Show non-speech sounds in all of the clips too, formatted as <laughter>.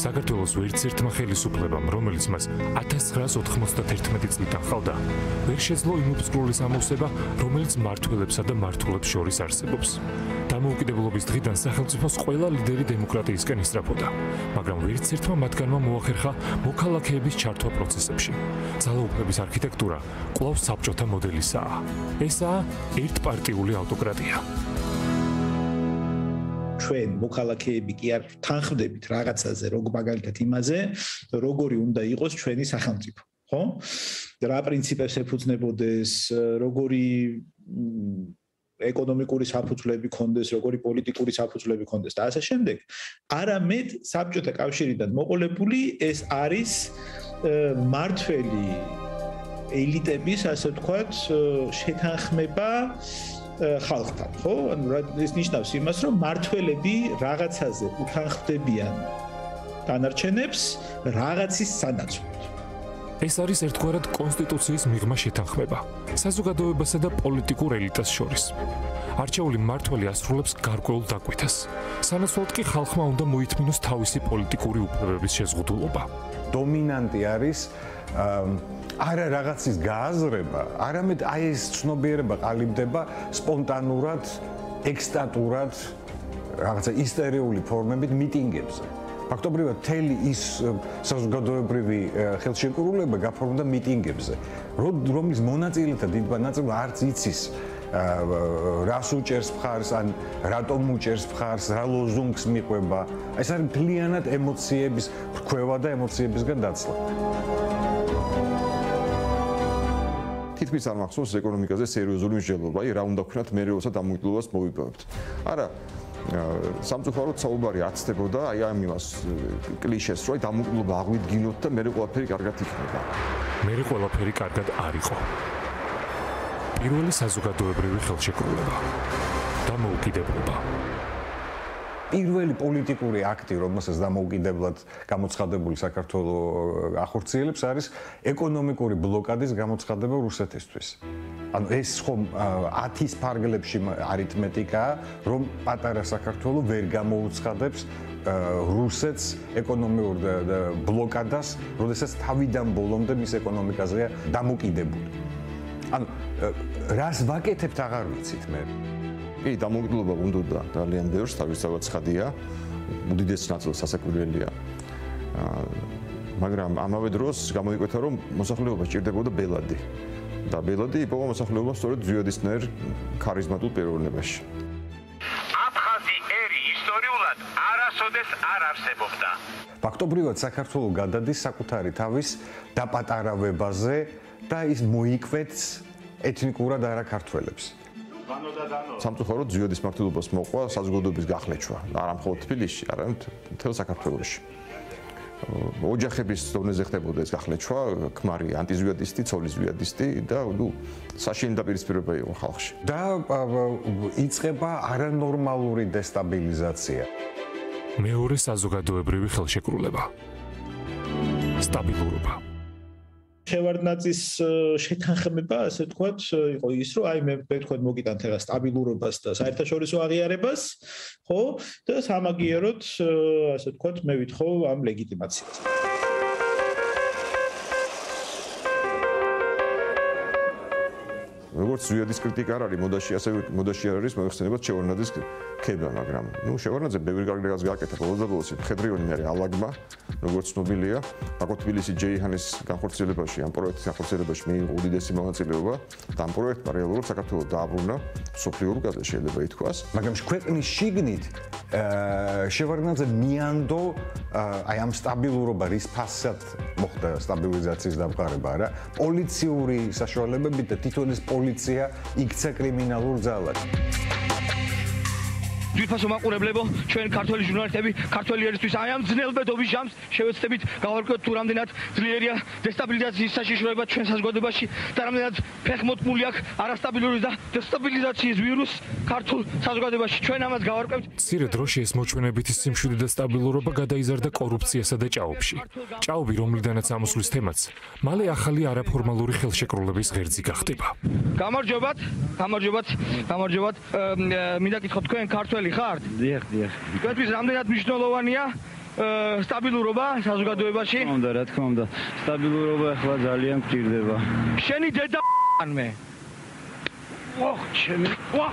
საქართველოს ვერცერთმა ხელისუფლებამ, რომელიც მას 1991 წლიდან ხალდა, ვერ შეძლო იმ უფსკრულის ამოვსება, რომელიც მართველებსა და მართულებს შორის არსებობს. დამოუკიდებლობის დღიდან სახელმწიფოს ყველა ლიდერი დემოკრატიისკენ ისწრაფოდა, მაგრამ ვერცერთმა მათგანმა მოახერხა მოქალაქეების ჩართვა პროცესებში. ძალაუფლების არქიტექტურა კვლავ საბჭოთა მოდელისაა. ესაა ერთპარტიული ავტოკრატია. ჩვენ მოქალაქეები კი არ თანხმდებით რაღაცაზე, როგ მაგალითად იმაზე, როგორი უნდა იყოს ჩვენი სახელმწიფო, ხო? რა პრინციპებს ეფუძნებოდეს, როგორი ეკონომიკური საფუძვლები კონდეს, როგორი პოლიტიკური საფუძვლები კონდეს და ასე შემდეგ. არამედ საბჭოთა კავშირიდან მოყოლებული ეს არის მართველი ელიტების, ასე ვთქვათ, შეთანხმება ხალხთან, ხო? ანუ ეს ნიშნავს იმას, რომ მართველები რაღაცაზე უთანხმდებიან დანარჩენებს რაღაცის სანაცვლოდ. ეს არის ერთგვარად კონსტიტუციის მიღმა შეთანხმება საზოგადოებასა და პოლიტიკურ ელიტას შორის. არჩეული მართველი ასრულებს გარკვეულ დაკვეთას. სანაცვლოდ კი ხალხმა უნდა მოითმინოს თავისი პოლიტიკური უფლებების შეზღუდულობა. დომინანტი არის არა რაღაცის გააზრება, არამედ აი ეს ცნობიერება ყალიბდება სპონტანურად, ექსტატურად, რაღაცა ისტერიული ფორმებით მიტინგებზე. ფაქტობრივად თელი ის საზოგადოებრივი ხელშეკრულება გაფორმდა მიტინგებზე, რომლის მონაწილეთა დიდმა ნაწილმა არც იცის რას უჭერს მხარს ან რატომ უჭერს მხარს, რა ლოზუნგს მიყვება. ეს არის მთლიანად ემოციების ფრქვევა და ემოციებისგან დაცლა. თითქმის არ მახსოვს ეკონომიკაზე სერიოზული მსჯელობა, აი რა უნდა ვქნათ მე როცა დამოუკიდებლობას მოვიპოვებთ. არა სამწუხაროდ საუბარი აცდებოდა აი ამ იმას კლიშეს რომ დამოუკიდებლობა აღვიდგინოთ და მე ყველაფერი კარგად იქნება. მე ყველაფერი კარგად არ იყო. პირველი საზოგადოებრივი ხელშეკრულება. დამოუკიდებლობა. პირველი პოლიტიკური აქტი, რომელსაც დამოუკიდებლად გამოცხადებული საქართველოს ახორციელებს, არის ეკონომიკური ბლოკადის გამოცხადება რუსეთისთვის. ანუ ეს ხომ 10-ის ფარგლებში არითმეტიკაა, რომ პატარა საქართველოს ვერ გამოუცხადებს რუსეთს ეკონომიურ ბლოკადას, როდესაც თავიდან ბოლომდე მის ეკონომიკაზეა დამოკიდებული. ანუ რას ვაკეთებთ აღარ ვიცით მე. კი, დამოუკიდებლობა უნდა ძალიან ბევრს, თავისთავად ცხადია. უდიდეს ნაწილს სასაკვირველია. მაგრამ ამავე დროს გამოიკვეთა, რომ მოსახლეობა სჭირდებოდა ბელადი. და ბელადი იპოვა მოსახლეობა სწორედ ზიოდისნერ ქარიზმატულ პიროვნებაში. აფხაზი ერი ისტორიულად არასოდეს არ არსებობდა. ფაქტობრივად საქართველოს გადადის საკუთარი თავის დაპატარავებაზე და ის მოიკვეთს ეთნიკურად არაქართველებს. სამწუხაროდ ზიოდის მართლობას მოყვა საზოგადოების გახლეჩვა, არა მხოლოდ თბილისში, არამედ მთელ საქართველოში. ოჯახების დონეზე ხდებოდა ეს გახლეჩვა, ქმარი ანტიზიოდისტი, ცოლიზიოდისტი და ნუ საშინი დაპირისპირება იყო ხალხში. და იწება არანორმალური დესტაბილიზაცია. მეორე საზოგადოებრივი ხელშეკრულება. სტაბილურობა. შევარდნაძის შეთანხმება, ასე ვთქვათ, იყო ის, რომ აი მე ვთქვათ მოგიტანთ რა სტაბილურობას და საერთაშორისო აღიარებას, ხო? და სამაგიეროდ, ასე ვთქვათ, მე ვითხოვ ამ ლეგიტიმაციას. როგორც ზუიადის კრიტიკა არ არის მოდაში ასევე მოდაში არ არის მოიხსენებათ შევარნაძის ქება მაგრამ ნუ შევარნაძე ბევრი კარგი რაღაც გააკეთა ბოლოს ფედრიონი მე ალაგმა როგორც ცნობილია აკო თბილისი ჯეიჰანის განხორციელებაში ამ პროექტის განხორციელებაში მიიღო უდიდესი მონაწილეობა და ამ პროექტმა რეალურად საქართველოს დააბრუნა სოფლიურ გაზეთში შეიძლება ითქვას. მაგრამ ქვეყნის შიგნით შევარნაძე მიანდო აი ამ სტაბილურობა რის ფასად მოხდა სტაბილიზაციის დამყარება რა პოლიციური საშუალებებით და თვითონ ეს პოლიცია იქცა კრიმინალურ ძალად. ძვირფასო მაყურებლებო, ჩვენ ქართველი ჟურნალისტები, ქართველი ერისთვის აი ამ ძნელბედობის ჟამს შევეცდებით გავარკვიოთ თუ რამდენად ძლიერია დესტაბილიზაციის საშიშროება ჩვენ საზოგადოებაში და რამდენად ფეხმოთმული აქვს არასტაბილური და დესტაბილიზაციის ვირუსს ქართულ საზოგადოებაში. ჩვენ ამას გავარკვევთ. ცირე დროში ეს მოჩვენებითი სიმშვიდე და სტაბილურობა გადაიზარდა კორუფციასა და ჭაობში. ჭაობი, რომლიდანაც ამოსulis თემაც, მალე ახალი არაფორმალური ხელშეკრულების ღერძი გახდება. გამარჯობათ, გამარჯობათ, გამარჯობათ. მინდა გითხოთ თქვენ ქართველი ხართ? დიახ, დიახ. თქვენთვის რამდენად მნიშვნელოვანია სტაბილურობა საზოგადოებაში? უნდა, რა თქმა უნდა. სტაბილურობა ახლა ძალიან გვჭირდება. შენი დედა მე. ოხ, ჩემი. ვა!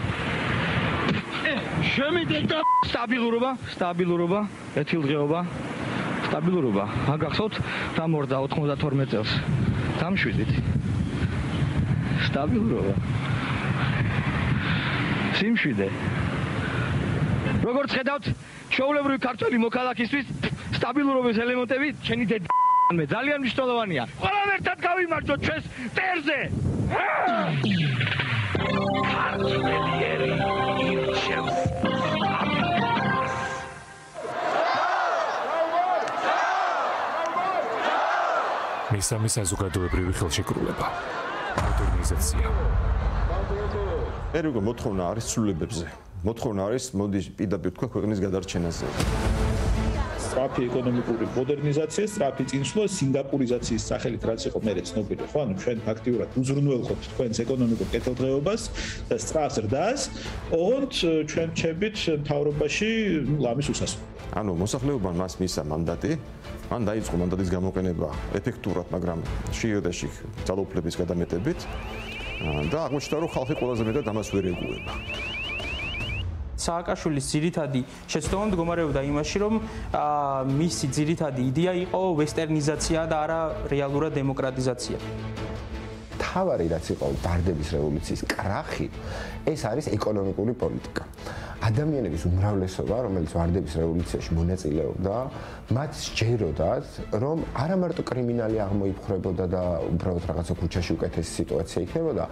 შემი დედა სტაბილურობა, სტაბილურობა, ეთილღეობა, სტაბილურობა. აგახსოვთ, დამორდა 92 წელს. დამშვიდით. სტაბილურობა. სიმშვიდე. როგორც ხედავთ, ჩაოლებრივი ქართველი მოქალაქისთვის სტაბილურობის ელემენტები ჩენი დედა მე ძალიან მნიშვნელოვანია. ყველამ ერთად გავიმარჯვოთ ჩვენს ტერზე. ქართველიერი ირჩევს მესამე საზოგადოებრივი ხელშეკრულება მოდერნიზაცია მე როგორ მოთხოვნა არის ცვლილებებზე მოთხოვნა არის მოდი პირდაპირ თქვა ქვეყნის გადარჩენაზე სწრაფი ეკონომიკური მოდერნიზაცია, სწრაფი წინსვლა სინგაპურიზაციის სახელით რაც იყო მე ცნობილი, ხო? ანუ ჩვენ ფაქტიურად უზრუნველყოფთ თქვენს ეკონომიკურ კეთილდღეობას და სწრაფ ზრდას, ოღონდ ჩვენ ჩებით თავრობაში ლამის უსასრულო. ანუ მოსახლეობამ მას მისცა მანდატი, მან დაიწყო მანდატის გამოყენება ეფექტურად, მაგრამ შიოდაში ძალაუფლების გადამეტებით და აღმოჩნდა, რომ ხალხი ყველაზე მეტად ამას ვერ ეგუება. სააკაშვილის ძირითადი შეცდომა მდგომარეობდა იმაში, რომ მისი ძირითადი იდეა იყო ვესტერნიზაცია და არა რეალურად დემოკრატიზაცია. თავარი რაც იყო ბარდების რევოლუციის კრახი, ეს არის ეკონომიკური პოლიტიკა. ადამიანების უმრავლესობა, რომელიც ვარდების რევოლუციაში მონაწილეობდა, მათ სჯეროდათ, რომ არა მარტო კრიმინალი აღმოიფხრებოდა და უბრალოდ რაღაცა ქუჩაში უკეთესი სიტუაცია იქნებოდა,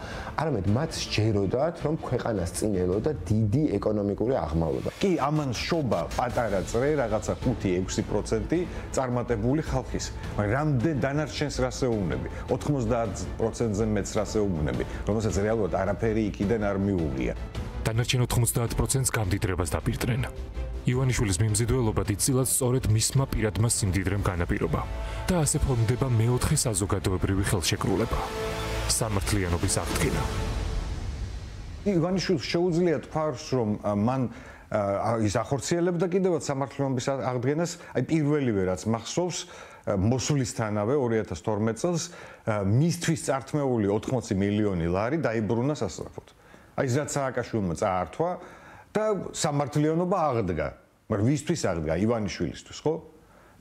არამედ მათ სჯეროდათ, რომ ქვეყანას წინ ელოდა დიდი ეკონომიკური აღმავლობა. კი, ამან შობა პატარა წრე, რაღაცა 5-6% წარმატებული ხალხის, მაგრამ რამდენ დანარჩენს რასეულნები? 90%-ზე მეც რასეულნები, რომელსაც რეალურად არაფერი იქიდან არ მიუღია. დანარჩენ 90%-ს გამდიდრებას დაპირდნენ. ივანიშვილის მიმზიდველობა დიდწილად სწორედ მისმა პირადმა სიმდიდრემ განაპირობა და ასე ფორმდება მეოთხე საზოგადოებრივი ხელშეკრულება სამართლიანობის აღდგენა. ივანიშვილს შეუძლია თქვას რომ მან ის ახორციელებდა კიდევაც სამართლიანობის აღდგენას, აი პირველივე რაც მახსოვს მოსვლისთანავე 2012 წელს მისთვის წართმეული 80 მილიონი ლარი დაიბრუნა სასწრაფოდ. აი ზაც სააკაშვილმა წაართვა და სამართლიანობა აღდგა. მაგრამ ვისთვის აღდგა? ივანიშვილისთვის, ხო?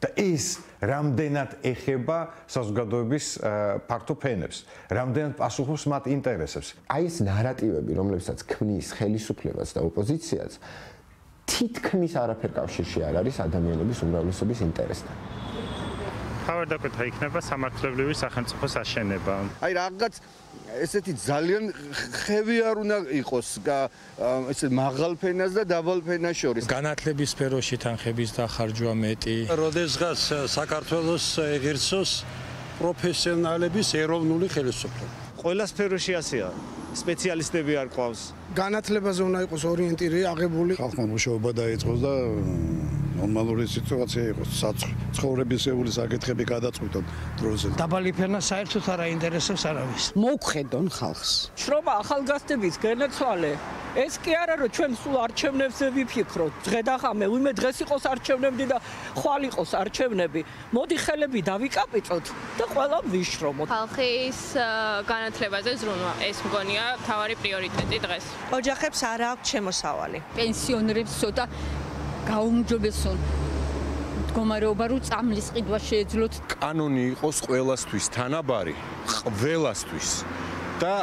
და ეს რამდენად ეხება საზოგადოების ფართო ფენებს, რამდენად პასუხობს მათ ინტერესებს. აი ეს ნარატივები, რომლებსაც ქმნის ხელისუფლებას და ოპოზიციას, თითქმის არაფერ კავშირში არ არის ადამიანების უმრავლესობის ინტერესთან. თავად დაკვეთა იქნება სამართლებრივი სახელმწიფოს აშენება. აი რაღაც ესეთი ძალიან ხევი არ უნდა იყოს ესე მაღალ ფენას და დაბალ ფენას შორის. განათლების სფეროში თანხების დახარჯვა მეტი. როდესღაც საქართველოს ეგერცოს პროფესიონალების ეროვნული ხელისუფლება. ყველა სფეროში ასეა. სპეციალისტები არ ყავს. განათლებაზე უნდა იყოს ორიენტირი აღებული. ხალხმა მუშაობა დაიწყოს და ნორმალური სიტუაცია იყოს ცხოვრების ეულის საკითხები გადაწყვიტონ დროზე. დაბალი ფენა საერთოდ არ აინტერესებს არავის. მოგხედონ ხალხს. შრომა ახალგაზრდების გენაცვალე ეს კი არა რომ ჩვენ სულ არჩევნებზე ვიფიქროთ. დღედახამე ვიმე დღეს იყოს არჩევნები და ხვალ იყოს არჩევნები. მოდი ხელები დავიკაპიტოთ და ყველა ვიშრომოთ. ხალხის განათლებაზე ზრუნვა ეს მგონია თავარი პრიორიტეტი დღეს. ოჯახებს არ აქვს შემოსავალი. პენსიონერებს ცოტა გაუმჯობესონ. მდგომარეობა რომ წამლის ყიდვა შეეძლოთ. კანონი იყოს ყველასთვის თანაბარი ყველასთვის. და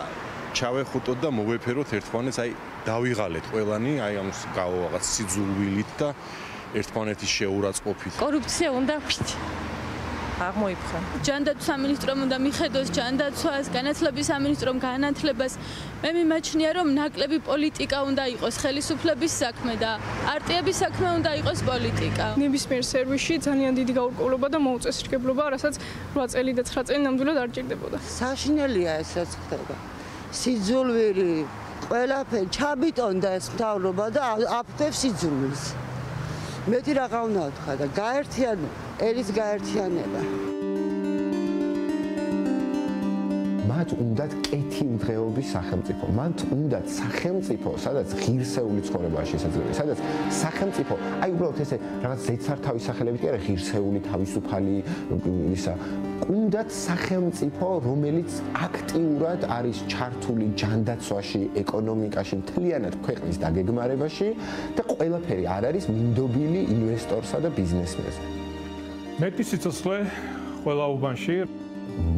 ჩავეხუტოთ და მოვეფეროთ ერთმანეთს აი დავიღალეთ ყველანი აი ამ გავო რაღაც სიძულვილით და ერთმანეთის შეურაცხყოფით. კორუფცია უნდა აღმოიფხო. ჯანდაცვის სამინისტრომ უნდა მიხედოს ჯანდაცვას, განათლების სამინისტრომ განათლებას. მე მიმაჩნია, რომ ნაკლები პოლიტიკა უნდა იყოს ხელისუფლების საქმე და არტიების საქმე უნდა იყოს პოლიტიკა. ნებისმიერ სერვისში ძალიან დიდი გაურკვევლობა და მოუწესრიგებლობა, რასაც 8 წელი და 9 წელი ნამდვილად არ ჭირდებოდა. საშინელია ესეც ხდება. სიძულვილი ყველაფერი ჩაბიტონდა ეს მთავრობა და აფთებს სიძულვილს. მეტი რაღა უნდა თქვა და გაერთიანო, ერის გაერთიანება. მათ უნდათ კეთი დღეობის სახელმწიფო. მათ უნდათ სახელმწიფო, სადაც ღირსეული ცხოვრება შესაძლებელია, სადაც სახელმწიფო, აი უბრალოდ ესე რაღაც ზეცართავის სახელებით კი არა ღირსეული, თავისუფალი ისა უნდათ სახელმწიფო, რომელიც აქტიურად არის ჩართული ჯანდაცვაში, ეკონომიკაში, მთლიანად ქვეყნის დაგეგმარებაში და ყველაფერი არ არის მინდობილი ინვესტორსა და ბიზნესმენზე. მეტი სიცოცხლე ყველა უბანში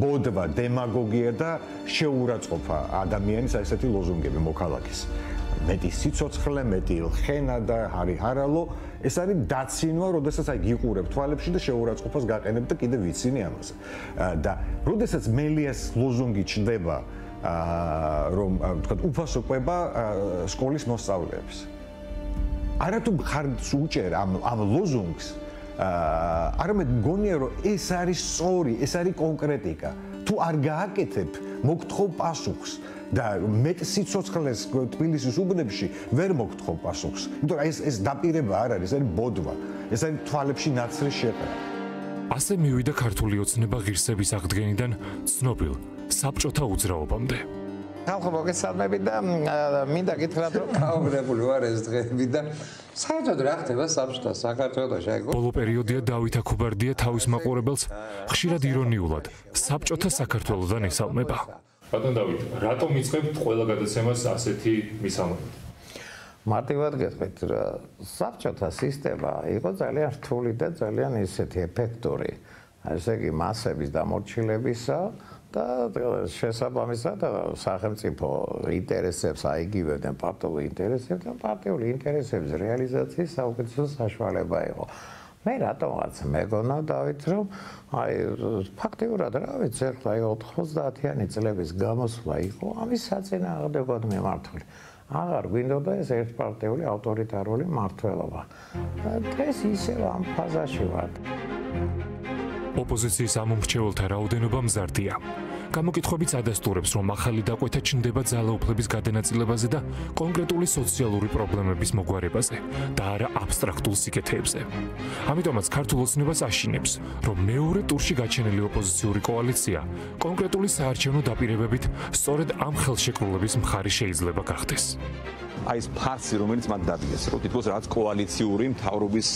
ბოდვა, დემაგოგია და შეურაცხყოფა ადამიანის ესეთი ლოზუნგები მოქალაქის. მეტი სიცოცხლე, მეტი ხენა და ჰარი ჰარალო, ეს არის დაცინვა, როდესაც აი გიყურებ თვალებში და შეურაცხყოფას გაყენებ და კიდე ვიცინე ამას. და როდესაც მელიას ლოზუნგი ჩდება, აა რომ თქვა უფასო ყვება სკოლის მოსწავლეებს. არათუ ხარ უჭერ ამ ამ ლოზუნგს არამედ მგონია რომ ეს არის სწორი, ეს არის კონკრეტიკა. თუ არ გააკეთებ, მოგთხოვ პასუხს და მეტ სიცოცხლეს თბილისის უბნებში ვერ მოგთხოვ პასუხს. იმიტომ რომ ეს ეს დაპირება არ არის, ეს არის ბოდვა. ეს არის თვალებში ნაცრის შეყრა. ასე მივიდა ქართული ოცნება ღირსების აღდგენიდან ცნობილ საბჭოთა უძრაობამდე. ხალხო მოგესალმებით და მინდა გითხრათ რომ <laughs> გაუგრებული ვარ ეს დღეები და საერთოდ რა ხდება საბჭოთა საქართველოს? აი ბოლო პერიოდია დავით აქუბარდია თავის მაყურებელს. ხშირად ირონიულად საბჭოთა საქართველოსთან ესალმება. ბატონ დავით რატომ იწყებთ ყველა გადაცემას ასეთი მისამართი? მარტივად გეტყვით რა საბჭოთა სისტემა იყო ძალიან რთული და ძალიან ისეთი ეფექტური. ესე იგი მასების დამორჩილებისა და შესაბამისად სახელმწიფო ინტერესებს აიგივებდნენ პარტიული ინტერესებს და პარტიული ინტერესების რეალიზაციის საუკეთესო საშუალება იყო. მე რატომაც მეგონა დავით რომ აი ფაქტიურად რა ვიცი ახლა აი 90-იანი წლების გამოსვლა იყო ამის საწინააღმდეგოდ მიმართული. აღარ გვინდოდა ეს ერთპარტიული ავტორიტარული მართლობა. დღეს ისევ ამ ფაზაში ვარ. ოპოზიციის ამომრჩეველთა რაოდენობა მზარდია. გამოკითხები წადასტურებს, რომ ახალი დაკვეთა ჩნდება ძალაუფლების გადანაწილებაზე და კონკრეტული სოციალური პრობლემების მოგვარებაზე და არა აბსტრაქტულ სიკეთეებზე. ამიტომაც ქართულ ოცნებას აშინებს, რომ მეორე ტურში გაჩენილი ოპოზიციური კოალიცია კონკრეტული საარჩევნო დაპირებებით სწორედ ამ ხელშეკრულების მხარი შეიძლება გახდეს. აი ეს ფარსი, რომელიც მათ დადგეს, რომ თითქოს რაც კოალიციური მთავრობის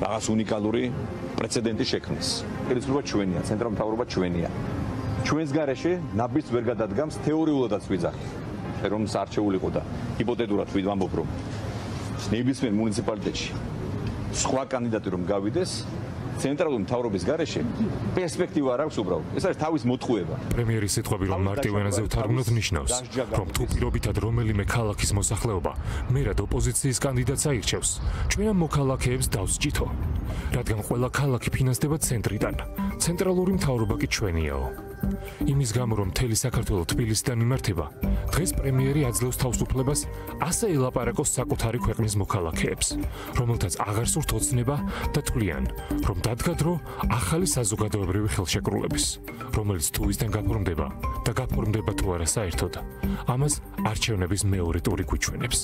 რაღაც უნიკალური პრეცედენტი შექმნის. ხელისუფლება ჩვენია, ცენტრალურ მთავრობა ჩვენია. ჩვენს გარეშე ნაბის ვერ გადადგამს თეორიულადაც ვიძახი. რომ სარჩეულიყო და ჰიპოთეტურად ვამბობ რომ ნებისმიერ მუნიციპალიტეტში სხვა კანდიდატი რომ გავიდეს ცენტრალური მთავრობის გარეშე პერსპექტივა არ აქვს უბრალოდ. ეს არის თავის მოთხოვება. პრემიერის სიტყვები რომ მარტივენაზე ვთარგმნოთ ნიშნავს, რომ თუ პირობითად რომელიმე ქალაქის მოსახლეობა მერად ოპოზიციის კანდიდატს აირჩევს, ჩვენ ამ მოქალაქეებს დავსჯითო. რადგან ყველა ქალაქი ფინანსდება ცენტრიდან, ცენტრალური მთავრობა კი ჩვენიაო. იმის გამო რომ მთელი საქართველოს თბილისიდან იმართება, დღეს პრემიერი აძლევს თავისუფლებას ასე ელაპარაკოს საკუთარი ქვეყნის მოქალაქეებს, რომელთაც აღარ სურთ ოცნება და თვლიან, რომ დადგა დრო ახალი საზოგადოებრივი ხელშეკრულების, რომელიც თუ ისთან გაფორმდება და გაფორმდება თუ არა საერთოდ, ამას არჩევნების მეორე ტური გვიჩვენებს.